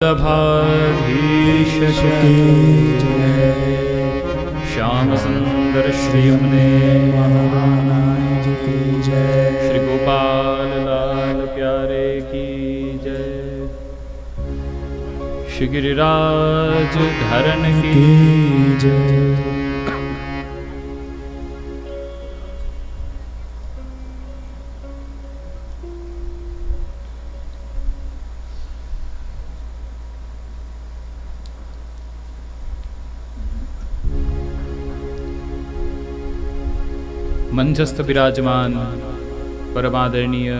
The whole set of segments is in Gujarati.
वल्लभाधीश की जय श्याम सुंदर श्री हमने महारानाय जी की जय श्री गोपाल लाल प्यारे की जय श्री गिरिराज धरण की की जय मंझस्थ विराजमान, परमादरणीय।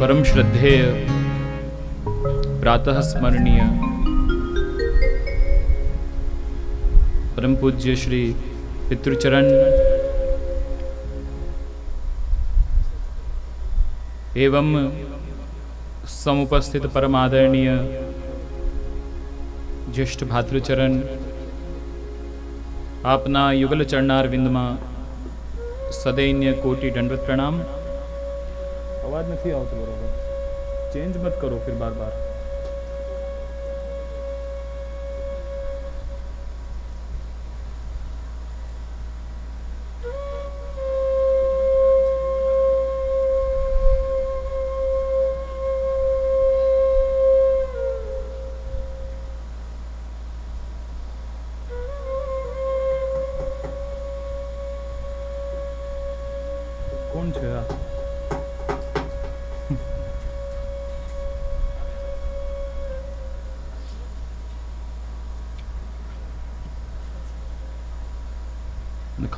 परम श्रद्धेय, प्रातः स्मरणीय। परम पूज्य श्री पितृचरण। एवं समुपस्थित परमादरणीय, ज्येष्ठ भातृचरण। આપના યુગલ ચરણાર વિંદમાં સદૈન્ય કોટી દંડવત પ્રણામ. અવાજ નથી આવતો બરોબર. ચેન્જ મત કરો ફિર બાર બાર.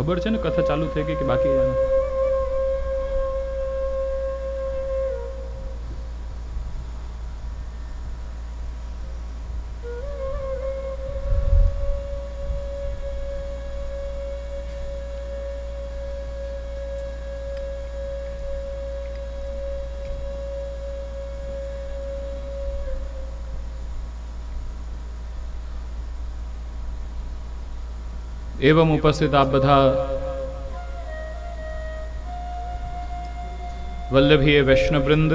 ખબર છે ને કથા ચાલુ થઈ ગઈ કે બાકી એવમ ઉપસ્થિત આપ બધા વલ્લભીએ વૈષ્ણવવૃંદ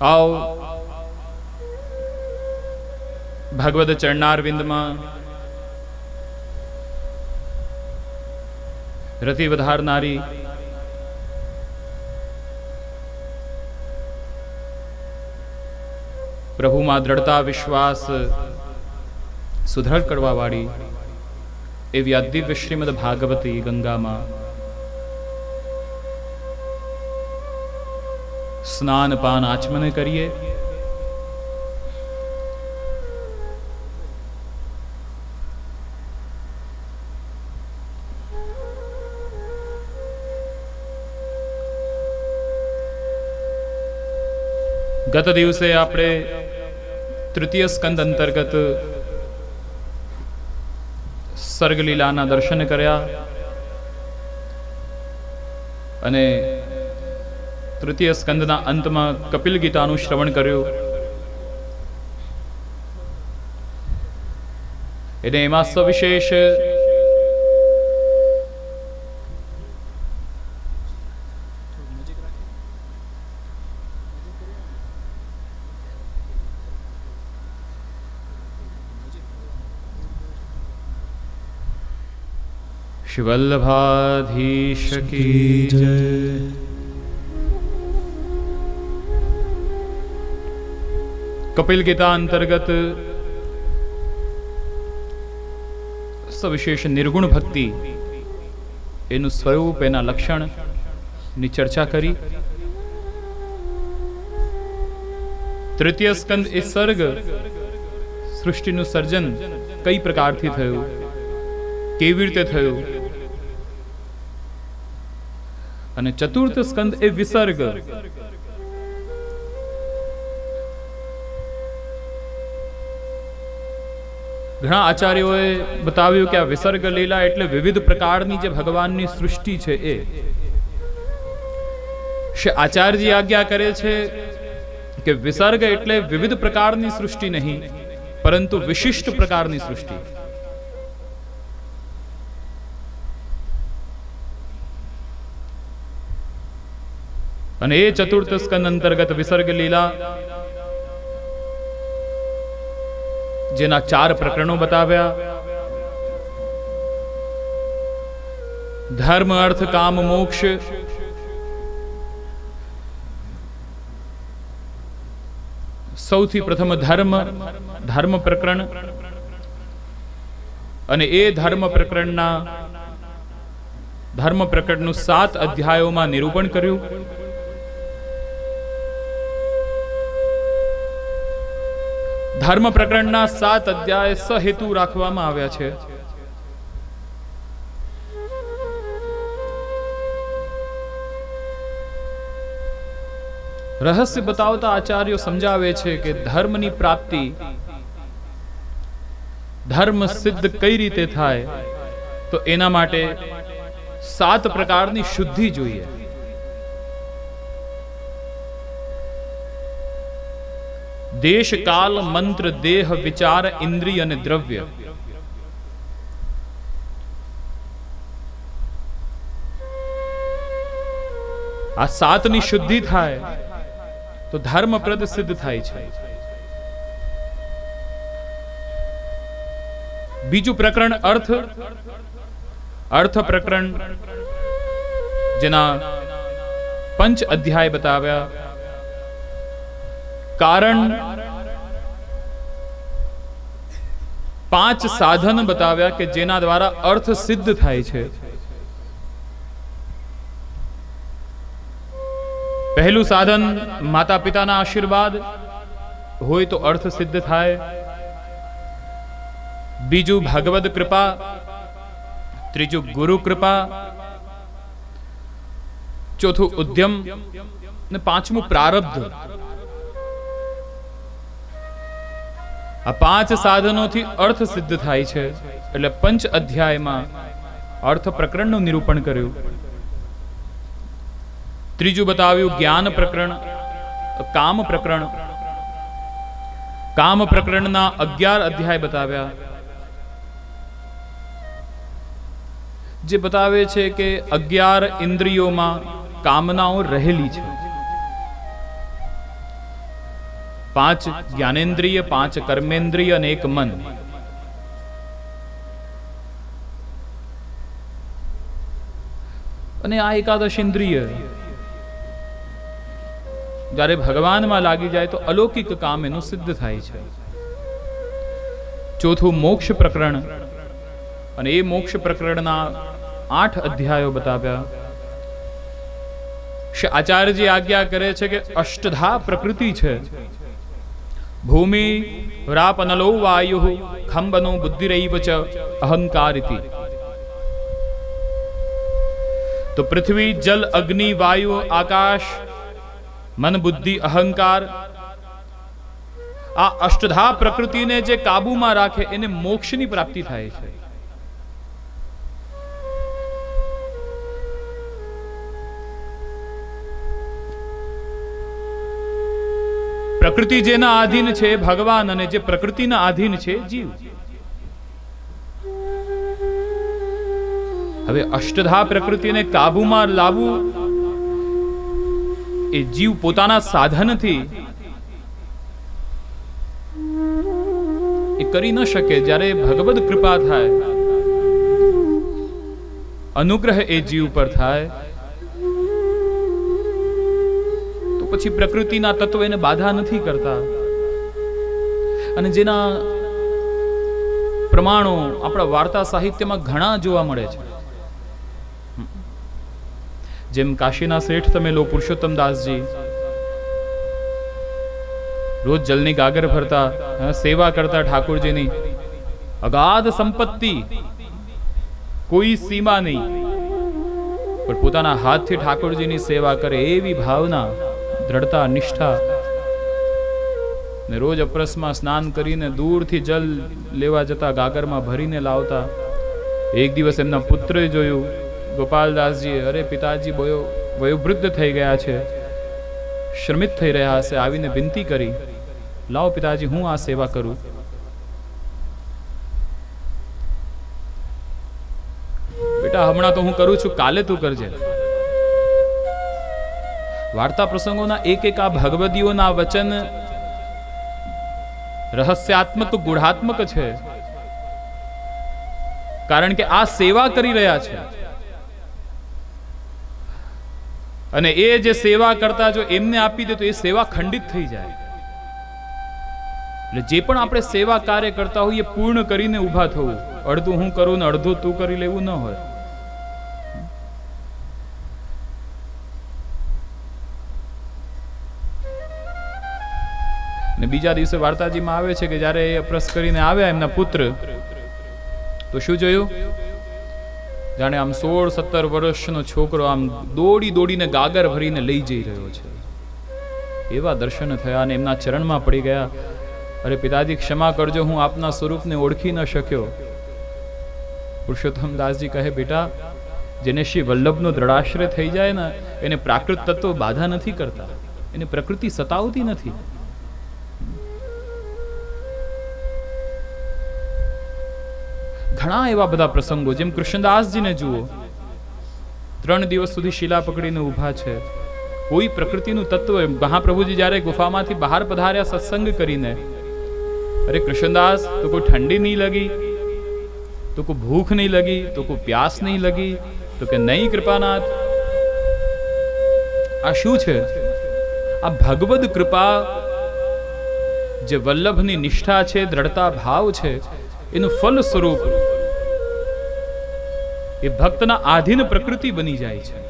આવ ભગવદ ચરણાર વિંદમાં રતિ વધારનારી પ્રભુમાં દ્રઢતા વિશ્વાસ સુદ્રઢ કરવા વાળી એવી આ દિવ્ય શ્રીમદ ભાગવતી ગંગામાં સ્નાન પાન આચમન કરીએ. ગત દિવસે આપણે તૃતીય સ્કંદ અંતર્ગત સર્ગલીલાના દર્શન કર્યા અને તૃતીય સ્કંદના અંતમાં કપિલ ગીતાનું શ્રવણ કર્યું. એને એમાં સવિશેષ શિવલ્લભાધીશ કી જય. કપિલ ગીતા અંતર્ગત સવિશેષ નિર્ગુણ ભક્તિ એનું સ્વરૂપ એના લક્ષણની ચર્ચા કરી તૃતીય સ્કંદ એ સર્ગ સૃષ્ટિનું સર્જન કઈ પ્રકારથી થયું કેવી રીતે થયું અને ચતુર્થ સ્કંદ એ વિસર્ગ ઘણા આચાર્યોએ બતાવ્યું કે આ વિસર્ગ લીલા એટલે વિવિધ પ્રકારની જે ભગવાનની સૃષ્ટિ છે એ. આચાર્યજી આજ્ઞા કરે છે કે વિસર્ગ એટલે વિવિધ પ્રકારની સૃષ્ટિ નહીં, પરંતુ વિશિષ્ટ પ્રકારની સૃષ્ટિ. અને એ ચતુર્થ સ્કંદ અંતર્ગત વિસર્ગ લીલા જેના ચાર પ્રકરણો બતાવ્યા. ધર્મ, અર્થ, કામ, મોક્ષ. સૌથી પ્રથમ ધર્મ ધર્મ પ્રકરણ. અને એ ધર્મ પ્રકરણના ધર્મ પ્રકરણનું સાત અધ્યાયોમાં નિરૂપણ કર્યું. ધર્મ પ્રકરણના સાત અધ્યાય સહેતુ રાખવામાં આવ્યા છે. રહસ્ય બતાવતા આચાર્યો સમજાવે છે કે ધર્મની પ્રાપ્તિ ધર્મ સિદ્ધ કઈ રીતે થાય, તો એના માટે સાત પ્રકારની શુદ્ધિ જોઈએ. દેશ કાલ મંત્ર, દેહ, વિચાર, ઇન્દ્રિય અને દ્રવ્ય. આ સાતની શુદ્ધિ થાય તો ધર્મપ્રદ સિદ્ધ થાય છે. બીજું પ્રકરણ અર્થ. અર્થ પ્રકરણ જેના પંચ અધ્યાય બતાવ્યા. કારણ પાંચ સાધન બતાવ્યા કે જેના દ્વારા અર્થ સિદ્ધ થાય છે. પહેલું સાધન માતા પિતાના આશીર્વાદ. હોય તો અર્થ સિદ્ધ થાય. બીજું, ભાગવત કૃપા. ત્રીજું, ગુરુ કૃપા. ચોથું, ઉદ્યમ. ને પાંચમું, પ્રારબ્ધ. આ પાંચ સાધનોથી અર્થ સિદ્ધ થાય છે. એટલે પંચ અધ્યાયમાં અર્થ પ્રકરણનું નિરૂપણ કર્યું. ત્રીજું બતાવ્યું, જ્ઞાન પ્રકરણ, કામ પ્રકરણ. કામ પ્રકરણના અગિયાર અધ્યાય બતાવ્યા. જે બતાવે છે કે અગિયાર ઇન્દ્રિયોમાં કામનાઓ રહેલી છે. પાંચ જ્ઞાનેન્દ્રિય, પાંચ કર્મેન્દ્રિય અને એક મન. અને આ એકાદશ ઇન્દ્રિય. જ્યારે ભગવાનમાં લાગી જાય તો અલૌકિક કામ એનું સિદ્ધ થાય છે. ચોથું મોક્ષ પ્રકરણ. અને એ મોક્ષ પ્રકરણના આઠ અધ્યાયો બતાવ્યા. આચાર્યજી આજ્ઞા કરે છે કે અષ્ટધા પ્રકૃતિ છે. ભૂમિ રાપનલો વાયુ ખંબનો બુદ્ધિરૈવ ચ અહંકારિતિ તો પૃથ્વી જલ અગ્નિ વાયુ આકાશ મન બુદ્ધિ અહંકાર આ અષ્ટધા પ્રકૃતિને જે કાબુમાં રાખે એને મોક્ષની પ્રાપ્તિ થાય છે પ્રકૃતિ જેના આધીન છે, ભગવાન અને જે પ્રકૃતિના આધીન છે, જીવ. હવે અષ્ટધા પ્રકૃતિને કાબુમાં લાવવું એ જીવ પોતાના સાધનથી એ કરી ન શકે. જ્યારે ભગવદ કૃપા થાય, અનુગ્રહ એ જીવ પર થાય પછી પ્રકૃતિના તત્વ એને બાધા નથી કરતા. અને જેના પ્રમાણો આપણા વાર્તા સાહિત્યમાં ઘણા જોવા મળે છે. જેમ કાશીના શેઠ તમે લો પુરુષોત્તમ દાસજી. રોજ જલની ગાગર ભરતા સેવા કરતા ઠાકોરજીની. અગાધ સંપત્તિ કોઈ સીમા નહીં. પણ પોતાના હાથથી ઠાકોરજીની સેવા કરે એવી ભાવના દ્રઢતા, નિષ્ઠા ને રોજ અપ્રસમાં સ્નાન કરીને દૂરથી જલ લેવા જતા, ગાગરમાં ભરીને લાવતા. એક દિવસ એમના પુત્રએ જોયું ગોપાલદાસજી અરે પિતાજી બયો વયોવૃદ્ધ થઈ ગયા છે. શ્રમિત થઈ રહ્યા હશે. આવીને વિનંતી કરી, લાવો પિતાજી, હું આ સેવા કરું. બેટા, હમણાં તો હું કરું છું. કાલે તું કરજે. વાર્તા પ્રસંગોના એક એક આ ભગવદીઓના વચન રહસ્યાત્મક, ગુઢાત્મક છે. કારણ કે આ સેવા કરી રહ્યા છે. અને એ જે સેવા કરતા જો એમને આપી દે તો એ સેવા ખંડિત થઈ જાય. એટલે જે પણ આપણે સેવા કાર્ય કરતા હોઈએ, પૂર્ણ કરીને ઊભા થવું. અડધું હું કરું ને અડધું તું કરી લેવું ન હોય. બીજા દિવસે વાર્તાજીમાં આવે છે કે જ્યારે એ અપ્રસ કરીને આવ્યા એમના પુત્ર, તો શું જોયું? જાણે આમ સોળ, સત્તર વર્ષનો છોકરો આમ દોડી દોડીને ગાગર ભરીને લઈ જઈ રહ્યો છે. એવા દર્શન થયા અને એમના ચરણમાં પડી ગયા. અરે પિતાજી, ક્ષમા કરજો, હું આપના સ્વરૂપને ઓળખી ન શક્યો. પુરુષોત્તમ દાસજી કહે, બેટા, જેને શ્રી વલ્લભનો દ્રઢાશ્રય થઈ જાય ને, એને પ્રાકૃત તત્વો બાધા નથી કરતા. એને પ્રકૃતિ સતાવતી નથી. ઘણા એવા બધા પ્રસંગો, જેમ કૃષ્ણદાસજીને જુઓ, ત્રણ દિવસ સુધી શિલા પકડીને ઊભા છે. કોઈ પ્રકૃતિનું તત્વ મહાપ્રભુજી જ્યારે ગુફામાંથી બહાર પધાર્યા સત્સંગ કરીને, અરે કૃષ્ણદાસ, તો કોઈ ઠંડી નહીં લગી? તો કોઈ ભૂખ નહીં લગી? તો કોઈ પ્યાસ નહીં લગી? તો કે નહીં કૃપાનાથ? આ શું છે? આ ભગવદ કૃપા જે વલ્લભની નિષ્ઠા છે, દ્રઢતા ભાવ છે, એનું ફલ સ્વરૂપ એ ભક્તના આધીન પ્રકૃતિ બની જાય છે.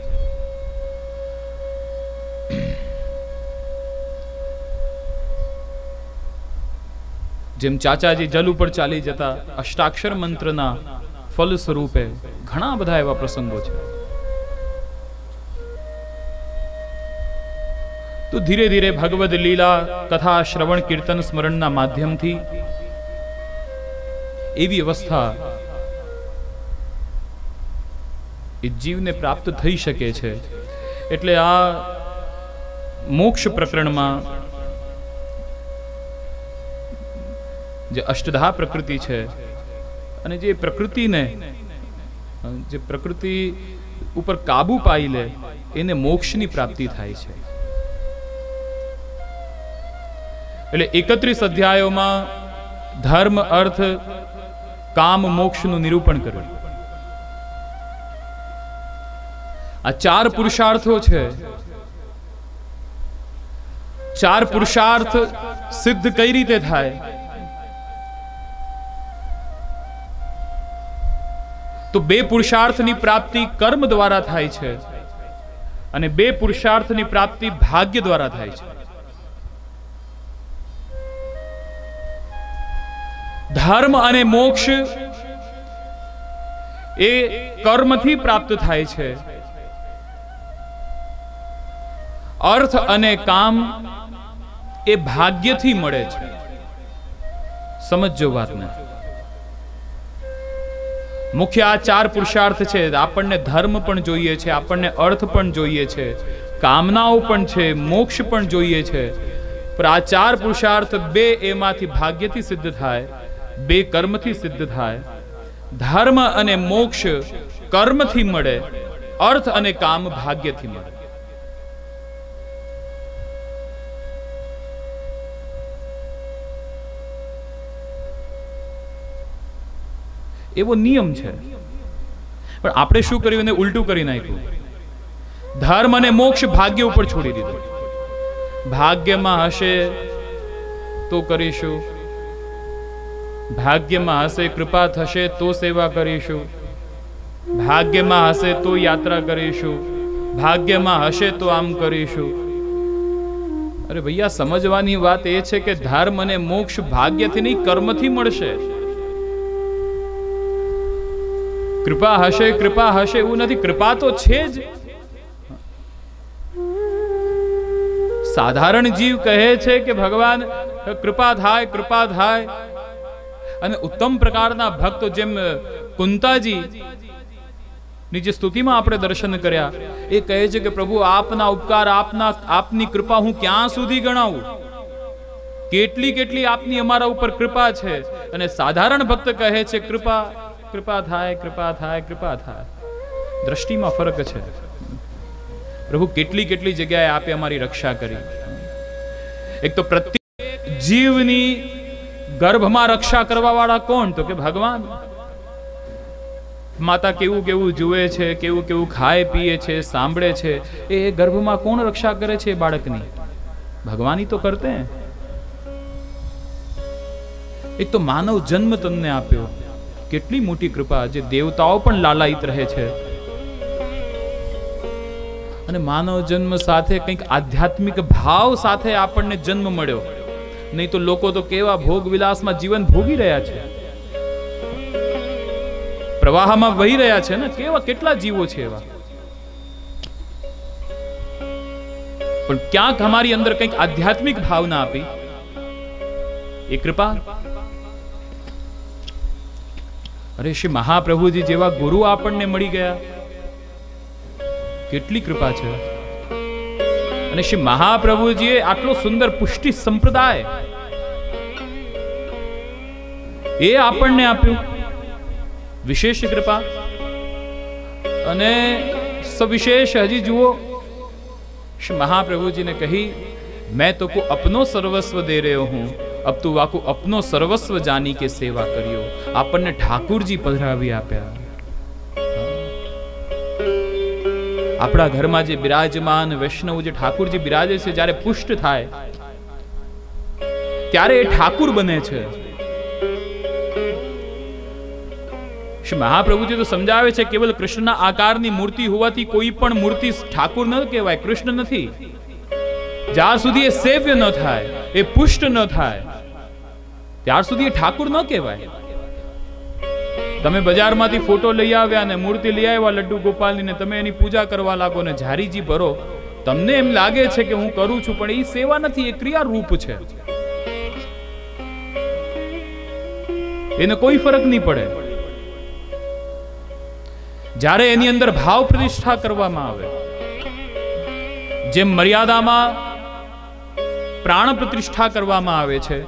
જેમ ચાચાજી જલ ઉપર ચાલી જતા અષ્ટાક્ષર મંત્રના ફલ સ્વરૂપે ઘણા બધા એવા પ્રસંગો છે. તો ધીરે ધીરે ભગવદ લીલા કથા શ્રવણ કીર્તન સ્મરણના માધ્યમથી એવી અવસ્થા એ જીવને પ્રાપ્ત થઈ શકે છે. એટલે આ મોક્ષ પ્રકરણમાં જે અષ્ટધા પ્રકૃતિ છે અને જે પ્રકૃતિને, જે પ્રકૃતિ ઉપર કાબુ પાઈ લે, એને મોક્ષની પ્રાપ્તિ થાય છે. એટલે એકત્રીસ અધ્યાયોમાં ધર્મ, અર્થ, કામ, મોક્ષનું નિરૂપણ કર્યું. આ ચાર પુરુષાર્થો છે. ચાર પુરુષાર્થ સિદ્ધ કઈ રીતે થાય? તો બે પુરુષાર્થની પ્રાપ્તિ કર્મ દ્વારા થાય છે અને બે પુરુષાર્થની પ્રાપ્તિ ભાગ્ય દ્વારા થાય છે. ધર્મ અને મોક્ષ એ કર્મથી પ્રાપ્ત થાય છે. અર્થ અને કામ એ ભાગ્યથી મળે છે. સમજો વાતને. મુખ્ય આ ચાર પુરુષાર્થ છે. આપણને ધર્મ પણ જોઈએ છે, આપણને અર્થ પણ જોઈએ છે, કામનાઓ પણ છે, મોક્ષ પણ જોઈએ છે. પણ આ ચાર પુરુષાર્થ બે એમાંથી ભાગ્યથી સિદ્ધ થાય, બે કર્મથી સિદ્ધ થાય. ધર્મ અને મોક્ષ કર્મથી મળે, અર્થ અને કામ ભાગ્યથી મળે. એવો નિયમ છે. પણ આપણે શું કર્યું? એને ઉલટું કરી નાખ્યું. ધર્મ અને મોક્ષ ભાગ્ય ઉપર છોડી દીધું. ભાગ્યમાં હશે તો કરીશું. ભાગ્યમાં હશે, કૃપા થશે તો સેવા કરીશું. ભાગ્યમાં હશે તો યાત્રા કરીશું. ભાગ્યમાં હશે તો આમ કરીશું. અરે ભૈયા, સમજવાની વાત એ છે કે ધર્મ અને મોક્ષ ભાગ્યથી નહીં, કર્મથી મળશે. કૃપા હશે કૃપા હશે એવું નથી. કૃપા તો છે જ. સાધારણ જીવ કહે છે કે ભગવાન, કૃપા થાય કૃપા થાય. અને ઉત્તમ પ્રકારના ભક્તો જેમ કુંતાજી ની જે સ્તુતિમાં આપણે દર્શન કર્યા. એ કહે છે કે પ્રભુ, આપના ઉપકાર, આપના, આપની કૃપા હું ક્યાં સુધી ગણાવું? કેટલી કેટલી આપની અમારા ઉપર કૃપા છે? અને સાધારણ ભક્ત કહે છે, કૃપા કૃપા થાય કૃપા થાય કૃપા થાય દ્રષ્ટિમાં ફરક છે. પ્રભુ, કેટલી કેટલી જગ્યાએ આપે અમારી રક્ષા કરી. એક તો પ્રત્યેક જીવની ગર્ભમાં રક્ષા કરવા વાળા કોણ? તો કે ભગવાન. માતા કેવું કેવું જુએ છે, કેવું કેવું ખાય, પીએ છે, સાંભળે છે. એ ગર્ભમાં કોણ રક્ષા કરે છે બાળકની? ભગવાન તો કરતે. એક તો માનવ જન્મ તમને આપ્યો. કેટલી મોટી કૃપા જે દેવતાઓ પણ લાલાયિત રહે છે. અને માનવ જન્મ સાથે કંઈક આધ્યાત્મિક ભાવ સાથે આપણને જન્મ મળ્યો. નહીં તો લોકો તો કેવા ભોગ વિલાસમાં જીવન ભોગી રહ્યા છે. પ્રવાહમાં વહી રહ્યા છે ને? કેવા, કેટલા જીવો છે એવા? પણ ક્યાંક અમારી અંદર કંઈક આધ્યાત્મિક ભાવના આપી. એ કૃપા અરે, શ્રી મહાપ્રભુજી જેવા ગુરુ આપણને મળી ગયા. કેટલી કૃપા છે. અને શ્રી મહાપ્રભુજીએ આટલો સુંદર પુષ્ટિ સંપ્રદાય એ આપણને આપ્યું. વિશેષ કૃપા. અને સવિશેષ હજી જુઓ, શ્રી મહાપ્રભુજીને કહી, મેં તો કો અપનો સર્વસ્વ દે રહ્યો હું. અબ તું વાકુ અપનો સર્વસ્વ જાની કે સેવા કર્યો. આપણને ઠાકુરજી પધરાવી આપ્યા. આપણા ઘરમાં જે બિરાજમાન વૈષ્ણવ જે ઠાકુરજી બિરાજે છે, જ્યારે પુષ્ટ થાય, ત્યારે એ ઠાકુર બને છે. મહાપ્રભુજી તો સમજાવે છે, કેવલ કૃષ્ણના આકારની મૂર્તિ હોવાથી કોઈ પણ મૂર્તિ ઠાકુર ન કહેવાય, કૃષ્ણ નથી. જ્યાર સુધી એ સેવ્ય ન થાય, એ પુષ્ટ ન થાય ત્યાર સુધી એ ઠાકુર ન કહેવાય. તમે બજારમાંથી ફોટો લઈ આવ્યા ને મૂર્તિ લઈ આવ્યા લડ્ડુ ગોપાલની તમે એની પૂજા કરવા લાગો ને ઝારીજી ભરો. તમને એમ લાગે છે કે હું કરું છું, પણ એ સેવા નથી, એ ક્રિયા છે. એને કોઈ ફરક નહીં પડે. જ્યારે એની અંદર ભાવ પ્રતિષ્ઠા કરવામાં આવે, જેમ મર્યાદામાં પ્રાણ પ્રતિષ્ઠા કરવામાં આવે છે,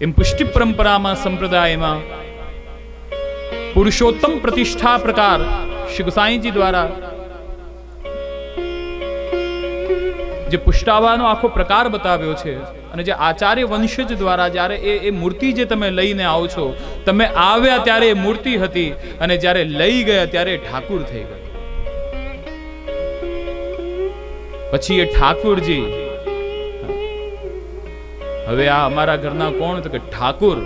એમ પુષ્ટિ પરંપરામાં, સંપ્રદાયમાં પુરુષોત્તમ પ્રતિષ્ઠા પ્રકાર શ્રી ગુસાઈજી દ્વારા જે પુષ્ટાવાનો આખો પ્રકાર બતાવ્યો છે અને જે આચાર્ય વંશજ દ્વારા જ્યારે એ એ મૂર્તિ જે તમે લઈને આવો છો, તમે આવ્યા ત્યારે એ મૂર્તિ હતી અને જ્યારે લઈ ગયા ત્યારે ઠાકુર થઈ ગયો. પછી એ ઠાકુરજી હવે આ અમારા ઘરના કોણ? તો કે ઠાકુર.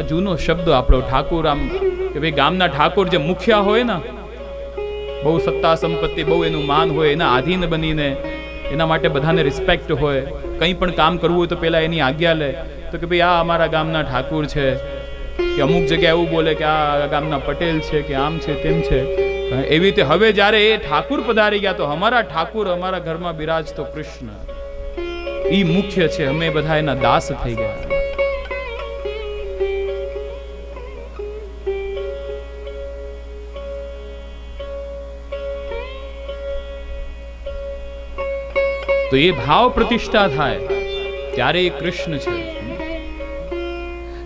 આ જૂનો શબ્દ આપણો ઠાકુર આમ કે ભાઈ ગામના ઠાકુર જે મુખ્ય હોય ને, બહુ સત્તા સંપત્તિ, બહુ એનું માન હોય, એના આધીન બનીને, એના માટે બધાને રિસ્પેક્ટ હોય, કંઈ પણ કામ કરવું હોય તો પહેલાં એની આજ્ઞા લે. તો કે ભાઈ આ અમારા ગામના ઠાકુર છે, કે અમુક જગ્યાએ એવું બોલે કે આ ગામના પટેલ છે, કે આમ છે, તેમ છે. એવી રીતે હવે જ્યારે એ ઠાકુર પધારી ગયા, તો અમારા ઠાકુર અમારા ઘરમાં બિરાજતો કૃષ્ણ. એ મુખ્ય છે, અમે બધા એના દાસ થઈ ગયા. તો એ ભાવ પ્રતિષ્ઠા થાય, ત્યારે એ કૃષ્ણ છે.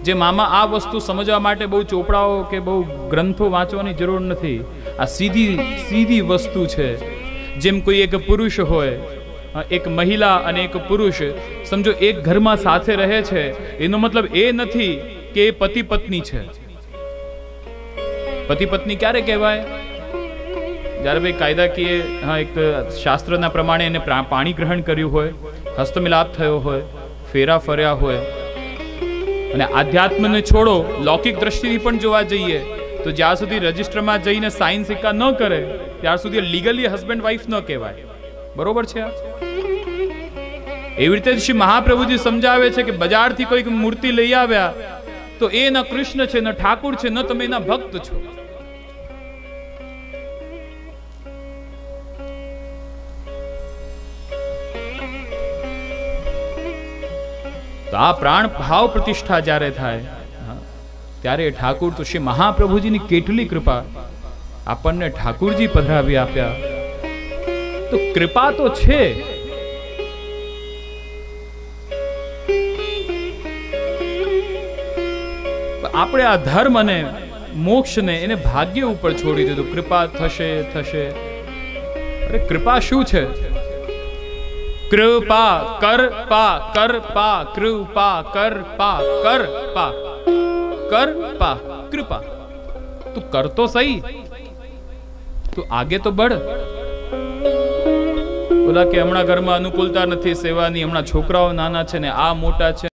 જે મામા આ વસ્તુ સમજવા માટે બહુ ચોપડાઓ કે બહુ ગ્રંથો વાંચવાની જરૂર નથી, આ સીધી સીધી વસ્તુ છે. જેમ કોઈ એક પુરુષ હોય એક મહિલા અને એક પુરુષ, સમજો એક ઘરમાં સાથે રહે છે, એનો મતલબ એ નથી કે એ પતિ પત્ની છે. પતિ પત્ની ક્યારે કહેવાય? જ્યારે ભાઈ કાયદાકીય, હા, એક શાસ્ત્રના પ્રમાણે એને પાણી ગ્રહણ કર્યું હોય, હસ્તમિલાપ થયો હોય, ફેરા ફર્યા હોય. અને આધ્યાત્મને છોડો, લૌકિક દ્રષ્ટિથી પણ જોવા જઈએ, તો જ્યાં સુધી રજિસ્ટરમાં જઈને સાઇન સિક્કા ન કરે, ત્યાર સુધી લીગલી હસબન્ડ વાઈફ ન કહેવાય. બરોબર છે એવી રીતે શ્રી મહાપ્રભુજી સમજાવે છે કે બજારથી કોઈક મૂર્તિ લઈ આવ્યા, તો એ ન કૃષ્ણ છે, ન ઠાકુર છે, ન તમે એના ભક્ત છો. તો આ પ્રાણ ભાવ પ્રતિષ્ઠા જ્યારે થાય ત્યારે ઠાકુર તો શ્રી મહાપ્રભુજીની કેટલી કૃપા આપણને ઠાકુરજી પધરાવી આપ્યા. તો કૃપા તો છે. આપણે આ ધર્મ અને મોક્ષને એને ભાગ્ય ઉપર છોડી દીધું. કૃપા થશે થશે. અરે કૃપા શું છે? કૃપા કર પા કર પા કૃપા કર પા કર પા કર પા કૃપા. તું કર તો સહી. તું આગે તો બઢ. બોલા કે હમણાં ઘરમાં અનુકૂળતા નથી, સેવાની. હમણાં છોકરાઓ નાના છે ને આ મોટા છે